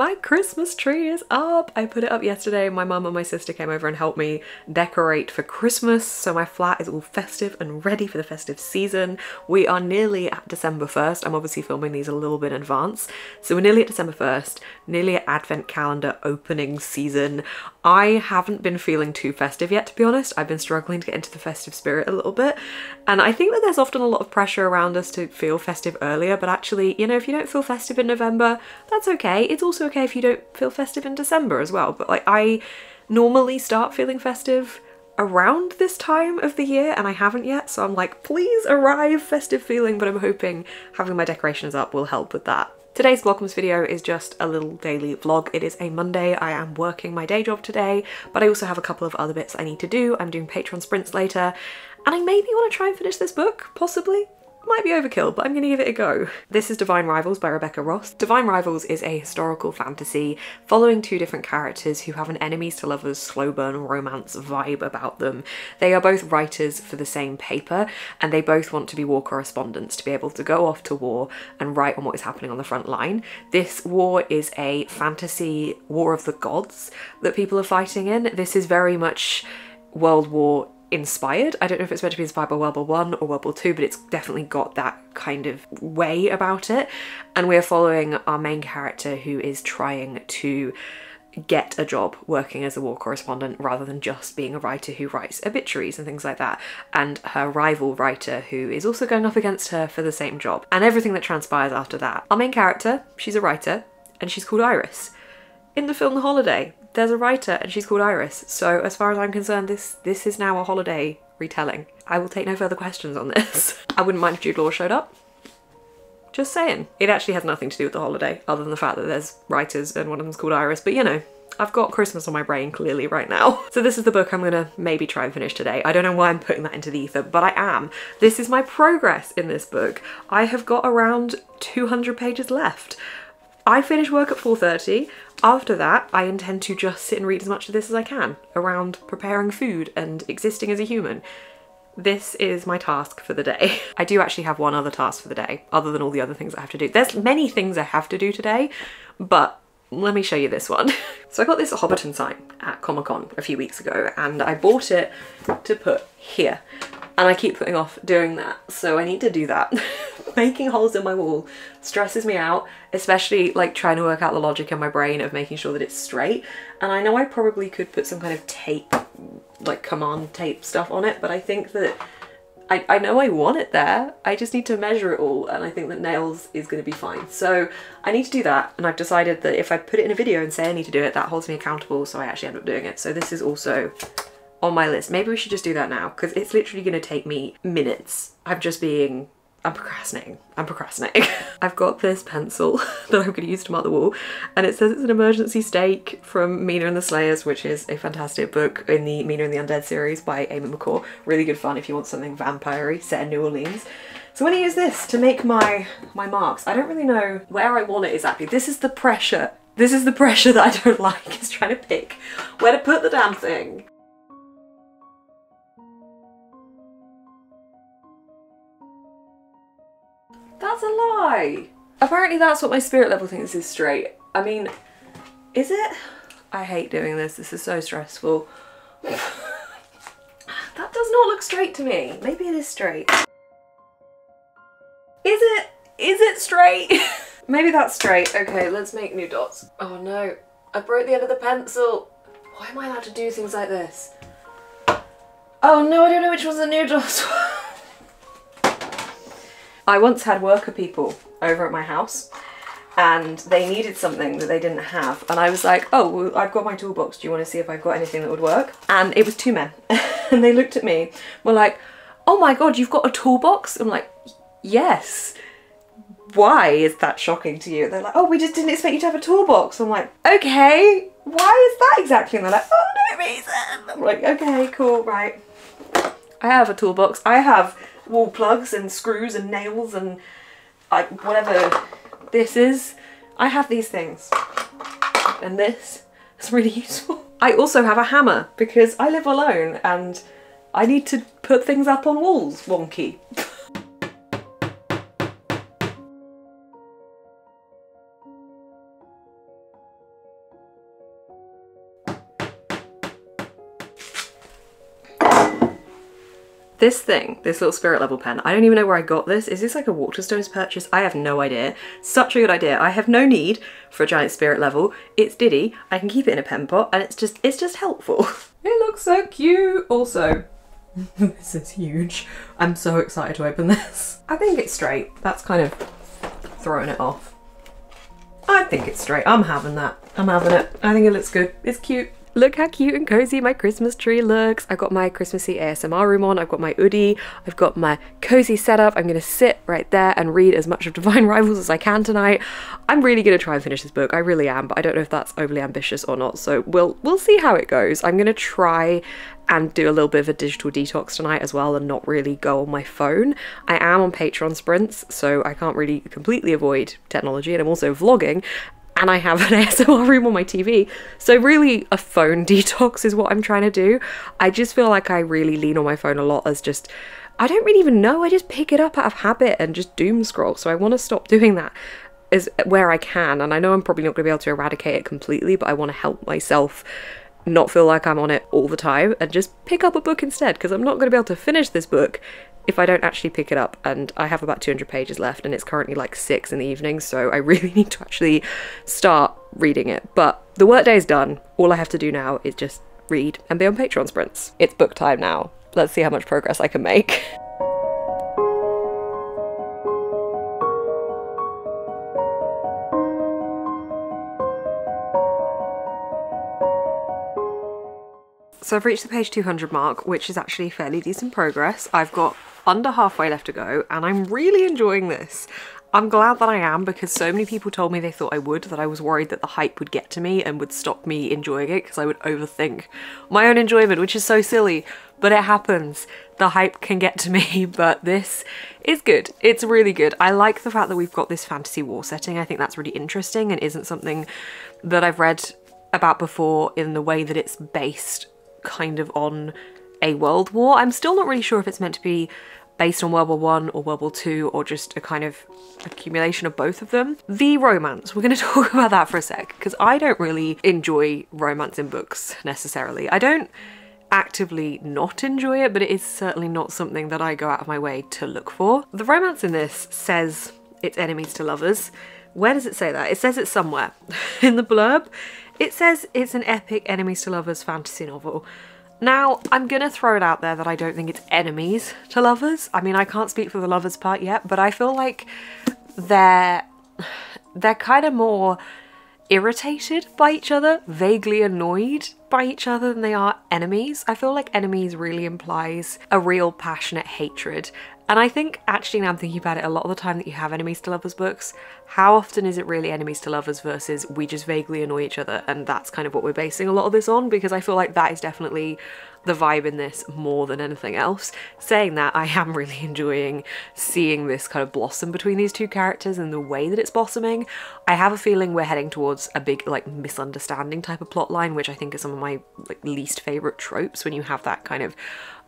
My Christmas tree is up! I put it up yesterday. My mum and my sister came over and helped me decorate for Christmas, so my flat is all festive and ready for the festive season. We are nearly at December 1st. I'm obviously filming these a little bit in advance. So we're nearly at December 1st, nearly at Advent calendar opening season. I haven't been feeling too festive yet, to be honest. I've been struggling to get into the festive spirit a little bit. And I think that there's often a lot of pressure around us to feel festive earlier, but actually, you know, if you don't feel festive in November, that's okay. It's also okay if you don't feel festive in December as well. But like, I normally start feeling festive around this time of the year and I haven't yet so I'm like please arrive festive feeling but I'm hoping having my decorations up will help with that. Today's Vlogmas video is just a little daily vlog. It is a Monday. I am working my day job today, but I also have a couple of other bits I need to do. I'm doing Patreon sprints later, and I maybe want to try and finish this book, possibly might be overkill, but I'm to give it a go. This is Divine Rivals by Rebecca Ross. Divine Rivals is a historical fantasy following two different characters who have an enemies to lovers slow burn romance vibe about them. They are both writers for the same paper and they both want to be war correspondents to be able to go off to war and write on what is happening on the front line. This war is a fantasy war of the gods that people are fighting in. This is very much World War inspired. I don't know if it's meant to be inspired by World War One or World War Two, but it's definitely got that kind of way about it. And we're following our main character who is trying to get a job working as a war correspondent rather than just being a writer who writes obituaries and things like that and her rival writer who is also going up against her for the same job and everything that transpires after that. Our main character, she's a writer and she's called Iris. In the film The Holiday, there's a writer and she's called Iris. So as far as I'm concerned, this this is now a holiday retelling. I will take no further questions on this. I wouldn't mind if Jude Law showed up. Just saying. It actually has nothing to do with the holiday, other than the fact that there's writers and one of them's called Iris, but you know, I've got Christmas on my brain clearly right now. So this is the book I'm gonna maybe try and finish today. I don't know why I'm putting that into the ether, but I am. This is my progress in this book. I have got around 200 pages left. I finish work at 4.30. After that, I intend to just sit and read as much of this as I can around preparing food and existing as a human. This is my task for the day. I do actually have one other task for the day, other than all the other things I have to do. There's many things I have to do today, but let me show you this one. so I got this Hobbiton sign at Comic Con a few weeks ago and I bought it to put here and I keep putting off doing that so I need to do that. making holes in my wall stresses me out, especially like trying to work out the logic in my brain of making sure that it's straight. And I know I probably could put some kind of tape, like command tape stuff on it, but I think that I, I know I want it there. I just need to measure it all and I think that nails is going to be fine. So I need to do that and I've decided that if I put it in a video and say I need to do it, that holds me accountable so I actually end up doing it. So this is also on my list. Maybe we should just do that now because it's literally going to take me minutes. I'm just being I'm procrastinating. I'm procrastinating. I've got this pencil that I'm going to use to mark the wall and it says it's an emergency stake from Mina and the Slayers which is a fantastic book in the Mina and the Undead series by Amy McCaw. Really good fun if you want something vampire set in New Orleans. So I'm going to use this to make my, my marks. I don't really know where I want it exactly. This is the pressure. This is the pressure that I don't like is trying to pick where to put the damn thing. That's a lie. Apparently that's what my spirit level thinks is straight. I mean, is it? I hate doing this. This is so stressful. that does not look straight to me. Maybe it is straight. Is it? Is it straight? Maybe that's straight. Okay, let's make new dots. Oh no, I broke the end of the pencil. Why am I allowed to do things like this? Oh no, I don't know which one's the new dots. I once had worker people over at my house and they needed something that they didn't have and I was like oh well, I've got my toolbox. Do you want to see if I've got anything that would work? And it was two men and they looked at me were like oh my god you've got a toolbox? I'm like yes. Why is that shocking to you? They're like oh we just didn't expect you to have a toolbox. I'm like okay why is that exactly? And they're like oh no reason. I'm like okay cool right. I have a toolbox. I have wall plugs and screws and nails and like whatever this is. I have these things. And this is really useful. I also have a hammer because I live alone and I need to put things up on walls wonky. This thing, this little spirit level pen, I don't even know where I got this. Is this like a Waterstones purchase? I have no idea. Such a good idea. I have no need for a giant spirit level. It's Diddy. I can keep it in a pen pot and it's just, it's just helpful. It looks so cute. Also, this is huge. I'm so excited to open this. I think it's straight. That's kind of throwing it off. I think it's straight. I'm having that. I'm having it. I think it looks good. It's cute. Look how cute and cozy my Christmas tree looks. I've got my Christmassy ASMR room on, I've got my hoodie, I've got my cozy setup. I'm gonna sit right there and read as much of Divine Rivals as I can tonight. I'm really gonna try and finish this book, I really am, but I don't know if that's overly ambitious or not, so we'll we'll see how it goes. I'm gonna try and do a little bit of a digital detox tonight as well and not really go on my phone. I am on Patreon sprints, so I can't really completely avoid technology, and I'm also vlogging, and I have an ASMR room on my TV. So really a phone detox is what I'm trying to do. I just feel like I really lean on my phone a lot as just I don't really even know. I just pick it up out of habit and just doom scroll. So I want to stop doing that is where I can. And I know I'm probably not going to be able to eradicate it completely, but I want to help myself not feel like I'm on it all the time and just pick up a book instead because I'm not going to be able to finish this book if I don't actually pick it up. And I have about 200 pages left, and it's currently like six in the evening, so I really need to actually start reading it. But the workday is done. All I have to do now is just read and be on Patreon sprints. It's book time now. Let's see how much progress I can make. So I've reached the page 200 mark, which is actually fairly decent progress. I've got under halfway left to go and I'm really enjoying this. I'm glad that I am because so many people told me they thought I would that I was worried that the hype would get to me and would stop me enjoying it because I would overthink my own enjoyment which is so silly but it happens. The hype can get to me but this is good. It's really good. I like the fact that we've got this fantasy war setting. I think that's really interesting and isn't something that I've read about before in the way that it's based kind of on a world war. I'm still not really sure if it's meant to be based on World War One or World War Two or just a kind of accumulation of both of them. The romance, we're going to talk about that for a sec because I don't really enjoy romance in books necessarily. I don't actively not enjoy it, but it is certainly not something that I go out of my way to look for. The romance in this says it's enemies to lovers. Where does it say that? It says it somewhere. in the blurb, it says it's an epic enemies to lovers fantasy novel. Now, I'm gonna throw it out there that I don't think it's enemies to lovers. I mean, I can't speak for the lovers part yet, but I feel like they're they're kind of more irritated by each other, vaguely annoyed by each other than they are enemies. I feel like enemies really implies a real passionate hatred. And I think actually now I'm thinking about it a lot of the time that you have enemies to lovers books, how often is it really enemies to lovers versus we just vaguely annoy each other? And that's kind of what we're basing a lot of this on because I feel like that is definitely the vibe in this more than anything else. Saying that, I am really enjoying seeing this kind of blossom between these two characters and the way that it's blossoming. I have a feeling we're heading towards a big like misunderstanding type of plot line, which I think is some of my like least favorite tropes when you have that kind of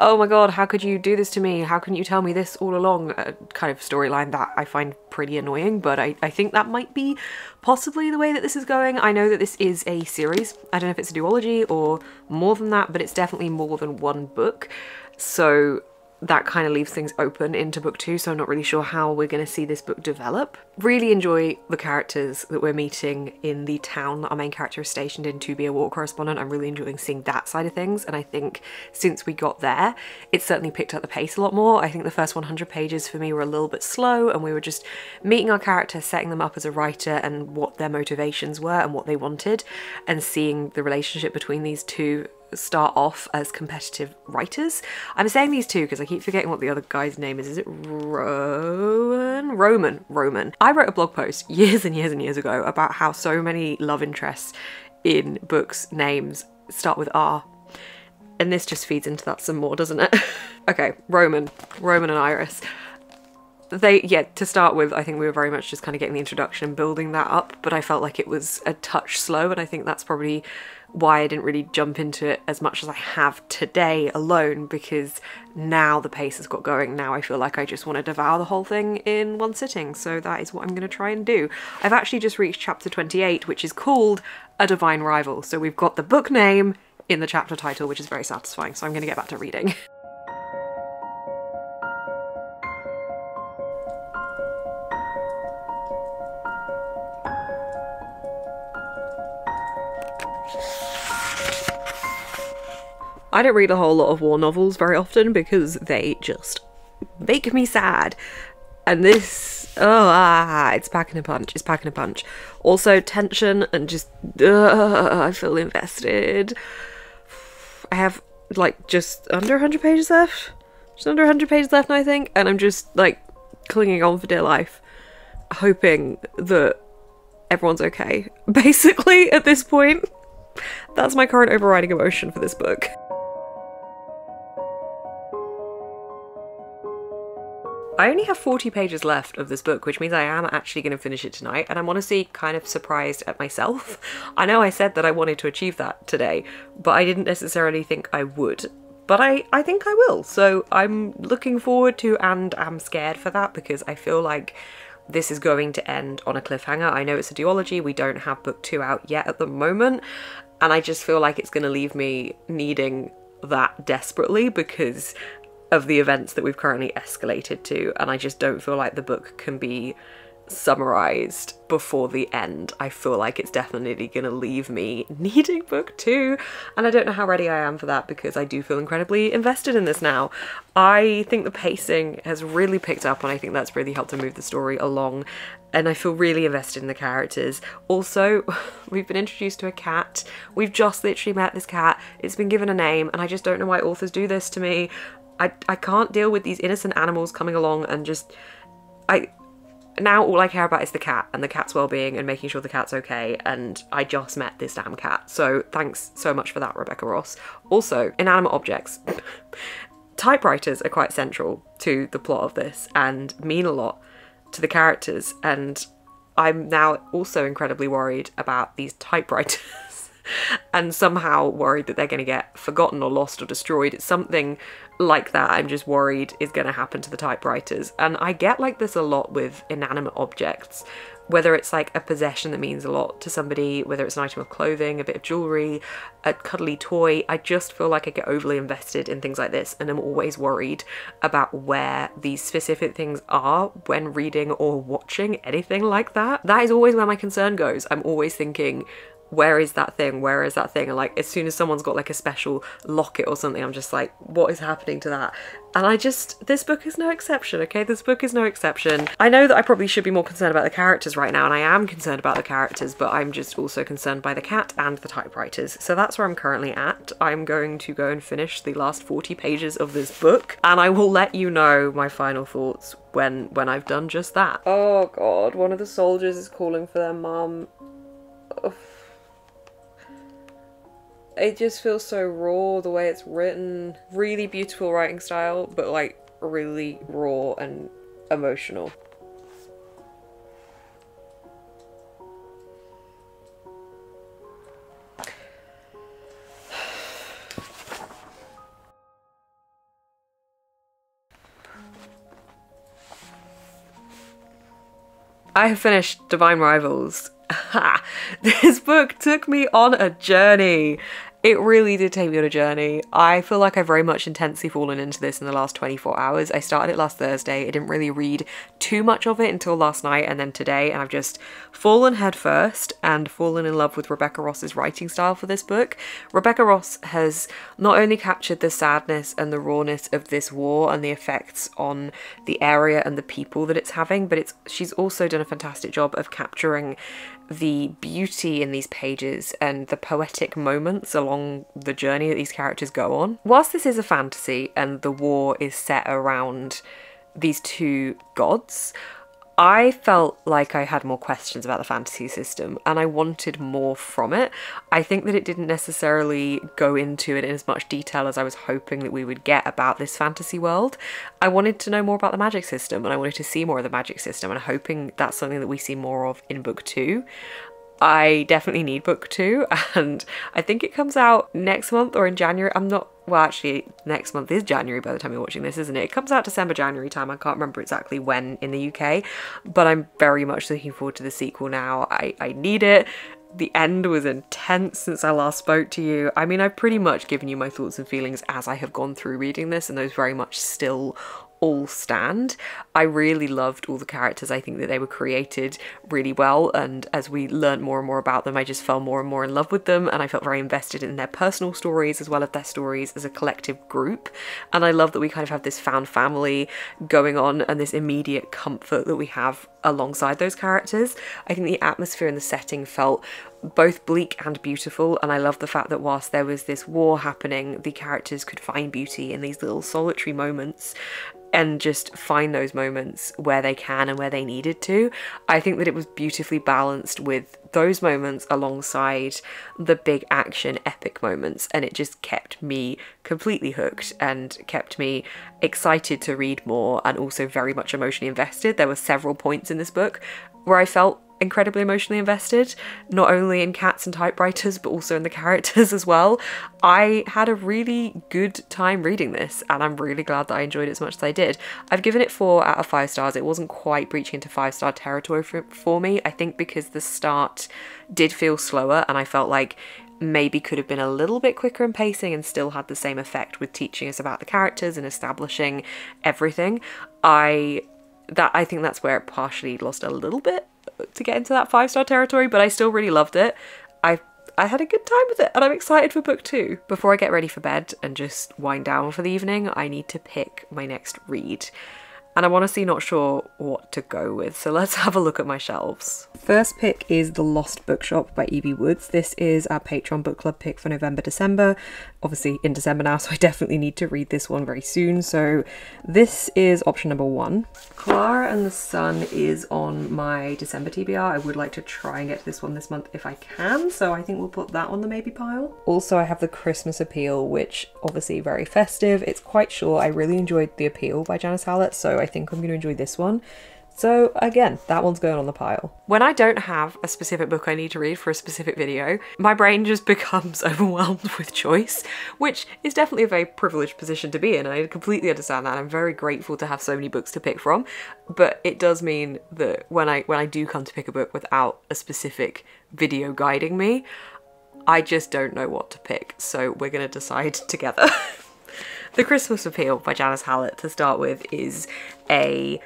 oh my god, how could you do this to me? How can you tell me this all along? A kind of storyline that I find pretty annoying, but I, I think that might be possibly the way that this is going. I know that this is a series. I don't know if it's a duology or more than that, but it's definitely more than one book. So that kind of leaves things open into book two, so I'm not really sure how we're going to see this book develop. Really enjoy the characters that we're meeting in the town that our main character is stationed in to be a war correspondent. I'm really enjoying seeing that side of things, and I think since we got there, it's certainly picked up the pace a lot more. I think the first 100 pages for me were a little bit slow, and we were just meeting our characters, setting them up as a writer and what their motivations were and what they wanted, and seeing the relationship between these two start off as competitive writers. I'm saying these two because I keep forgetting what the other guy's name is. Is it Rowan? Roman. Roman. I wrote a blog post years and years and years ago about how so many love interests in books' names start with R. And this just feeds into that some more, doesn't it? okay, Roman. Roman and Iris they yeah to start with i think we were very much just kind of getting the introduction and building that up but i felt like it was a touch slow and i think that's probably why I didn't really jump into it as much as I have today alone because now the pace has got going. Now I feel like I just want to devour the whole thing in one sitting. So that is what I'm going to try and do. I've actually just reached chapter 28, which is called A Divine Rival. So we've got the book name in the chapter title, which is very satisfying. So I'm going to get back to reading. I don't read a whole lot of war novels very often because they just make me sad. And this, oh, ah, it's packing a punch. It's packing a punch. Also, tension and just, uh, I feel invested. I have like just under 100 pages left. Just under 100 pages left, I think. And I'm just like clinging on for dear life, hoping that everyone's okay. Basically, at this point, that's my current overriding emotion for this book. I only have 40 pages left of this book, which means I am actually going to finish it tonight, and I'm honestly kind of surprised at myself. I know I said that I wanted to achieve that today, but I didn't necessarily think I would. But I, I think I will, so I'm looking forward to and am scared for that because I feel like this is going to end on a cliffhanger. I know it's a duology, we don't have book two out yet at the moment, and I just feel like it's going to leave me needing that desperately because of the events that we've currently escalated to, and I just don't feel like the book can be summarized before the end. I feel like it's definitely going to leave me needing book two, and I don't know how ready I am for that because I do feel incredibly invested in this now. I think the pacing has really picked up, and I think that's really helped to move the story along. And I feel really invested in the characters. Also, we've been introduced to a cat. We've just literally met this cat. It's been given a name, and I just don't know why authors do this to me. I, I can't deal with these innocent animals coming along and just I now all I care about is the cat and the cat's well-being and making sure the cat's okay and I just met this damn cat. So thanks so much for that Rebecca Ross. Also, inanimate objects. Typewriters are quite central to the plot of this and mean a lot to the characters and I'm now also incredibly worried about these typewriters. and somehow worried that they're going to get forgotten or lost or destroyed. It's something like that I'm just worried is going to happen to the typewriters. And I get like this a lot with inanimate objects, whether it's like a possession that means a lot to somebody, whether it's an item of clothing, a bit of jewelry, a cuddly toy. I just feel like I get overly invested in things like this and I'm always worried about where these specific things are when reading or watching anything like that. That is always where my concern goes. I'm always thinking, where is that thing? Where is that thing? And like as soon as someone's got like a special locket or something, I'm just like, what is happening to that? And I just, this book is no exception, okay? This book is no exception. I know that I probably should be more concerned about the characters right now, and I am concerned about the characters, but I'm just also concerned by the cat and the typewriters. So that's where I'm currently at. I'm going to go and finish the last 40 pages of this book, and I will let you know my final thoughts when when I've done just that. Oh god, one of the soldiers is calling for their mum it just feels so raw the way it's written. Really beautiful writing style, but like really raw and emotional. I have finished Divine Rivals. this book took me on a journey it really did take me on a journey. I feel like I've very much intensely fallen into this in the last 24 hours. I started it last Thursday. I didn't really read too much of it until last night and then today, and I've just fallen headfirst and fallen in love with Rebecca Ross's writing style for this book. Rebecca Ross has not only captured the sadness and the rawness of this war and the effects on the area and the people that it's having, but it's she's also done a fantastic job of capturing the beauty in these pages and the poetic moments along the journey that these characters go on. Whilst this is a fantasy and the war is set around these two gods, I felt like I had more questions about the fantasy system and I wanted more from it. I think that it didn't necessarily go into it in as much detail as I was hoping that we would get about this fantasy world. I wanted to know more about the magic system and I wanted to see more of the magic system and hoping that's something that we see more of in book two. I definitely need book two and I think it comes out next month or in January. I'm not well actually next month is January by the time you're watching this isn't it? It comes out December January time. I can't remember exactly when in the UK but I'm very much looking forward to the sequel now. I, I need it. The end was intense since I last spoke to you. I mean I've pretty much given you my thoughts and feelings as I have gone through reading this and those very much still all stand. I really loved all the characters. I think that they were created really well, and as we learned more and more about them, I just fell more and more in love with them, and I felt very invested in their personal stories as well as their stories as a collective group. And I love that we kind of have this found family going on and this immediate comfort that we have alongside those characters. I think the atmosphere and the setting felt both bleak and beautiful, and I love the fact that whilst there was this war happening, the characters could find beauty in these little solitary moments and just find those moments where they can and where they needed to. I think that it was beautifully balanced with those moments alongside the big action epic moments and it just kept me completely hooked and kept me excited to read more and also very much emotionally invested. There were several points in this book where I felt incredibly emotionally invested, not only in cats and typewriters, but also in the characters as well. I had a really good time reading this, and I'm really glad that I enjoyed it as much as I did. I've given it four out of five stars. It wasn't quite breaching into five star territory for, for me, I think because the start did feel slower, and I felt like maybe could have been a little bit quicker in pacing and still had the same effect with teaching us about the characters and establishing everything. I that I think that's where it partially lost a little bit to get into that five star territory, but I still really loved it. I I had a good time with it and I'm excited for book two. Before I get ready for bed and just wind down for the evening, I need to pick my next read and I'm honestly not sure what to go with. So let's have a look at my shelves. First pick is The Lost Bookshop by Evie Woods. This is our Patreon book club pick for November, December. Obviously in December now, so I definitely need to read this one very soon. So this is option number one. Clara and the Sun is on my December TBR. I would like to try and get to this one this month if I can, so I think we'll put that on the maybe pile. Also, I have the Christmas Appeal, which obviously very festive. It's quite short. I really enjoyed The Appeal by Janice Hallett, so I think I'm going to enjoy this one. So again, that one's going on the pile. When I don't have a specific book I need to read for a specific video, my brain just becomes overwhelmed with choice, which is definitely a very privileged position to be in. I completely understand that. I'm very grateful to have so many books to pick from, but it does mean that when I when I do come to pick a book without a specific video guiding me, I just don't know what to pick. So we're going to decide together. The Christmas Appeal by Janice Hallett to start with is a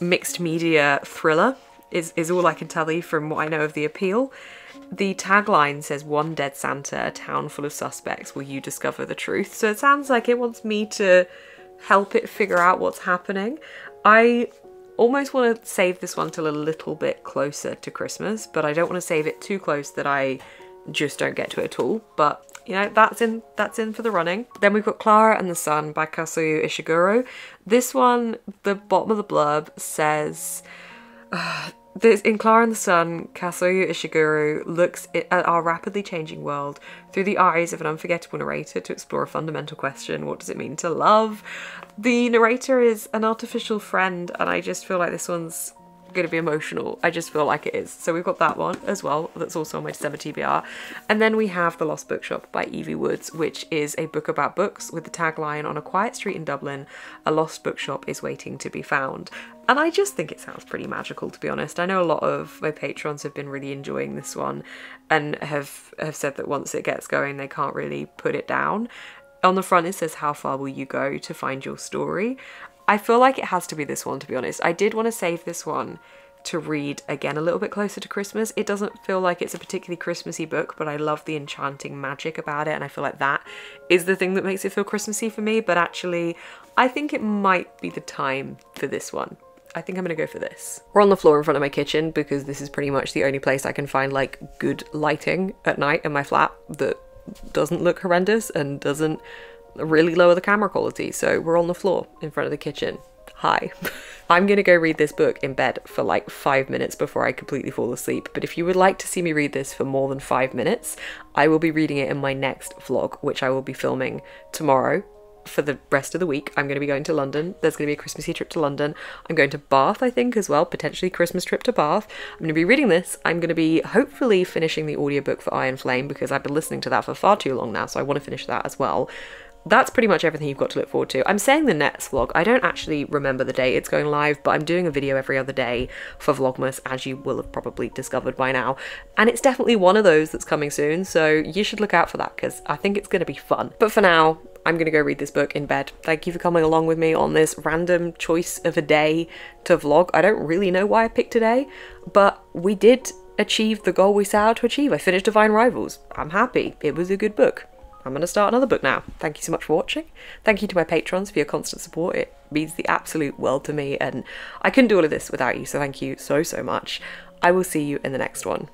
mixed media thriller is, is all I can tell you from what I know of the appeal. The tagline says, One dead Santa, a town full of suspects, will you discover the truth? So it sounds like it wants me to help it figure out what's happening. I almost want to save this one till a little bit closer to Christmas, but I don't want to save it too close that I just don't get to it at all. But you know, that's in that's in for the running. Then we've got Clara and the Sun by Kazuo Ishiguro. This one, the bottom of the blurb says, uh, this, in Clara and the Sun, Kazuo Ishiguro looks at our rapidly changing world through the eyes of an unforgettable narrator to explore a fundamental question. What does it mean to love? The narrator is an artificial friend and I just feel like this one's to be emotional. I just feel like it is. So we've got that one as well. That's also on my December TBR. And then we have The Lost Bookshop by Evie Woods, which is a book about books with the tagline on a quiet street in Dublin, a lost bookshop is waiting to be found. And I just think it sounds pretty magical, to be honest. I know a lot of my patrons have been really enjoying this one and have, have said that once it gets going, they can't really put it down. On the front, it says, How far will you go to find your story? I feel like it has to be this one, to be honest. I did want to save this one to read again a little bit closer to Christmas. It doesn't feel like it's a particularly Christmassy book, but I love the enchanting magic about it, and I feel like that is the thing that makes it feel Christmassy for me. But actually, I think it might be the time for this one. I think I'm gonna go for this. We're on the floor in front of my kitchen because this is pretty much the only place I can find like good lighting at night in my flat that doesn't look horrendous and doesn't really lower the camera quality. So we're on the floor in front of the kitchen. Hi. I'm gonna go read this book in bed for like five minutes before I completely fall asleep. But if you would like to see me read this for more than five minutes, I will be reading it in my next vlog, which I will be filming tomorrow for the rest of the week. I'm going to be going to London. There's going to be a Christmassy trip to London. I'm going to Bath, I think, as well, potentially Christmas trip to Bath. I'm going to be reading this. I'm going to be hopefully finishing the audiobook for Iron Flame because I've been listening to that for far too long now, so I want to finish that as well that's pretty much everything you've got to look forward to. I'm saying the next vlog. I don't actually remember the day it's going live, but I'm doing a video every other day for Vlogmas, as you will have probably discovered by now. And it's definitely one of those that's coming soon, so you should look out for that because I think it's going to be fun. But for now, I'm gonna go read this book in bed. Thank you for coming along with me on this random choice of a day to vlog. I don't really know why I picked today, but we did achieve the goal we set out to achieve. I finished Divine Rivals. I'm happy. It was a good book. I'm going to start another book now. Thank you so much for watching. Thank you to my patrons for your constant support. It means the absolute world to me, and I couldn't do all of this without you, so thank you so, so much. I will see you in the next one.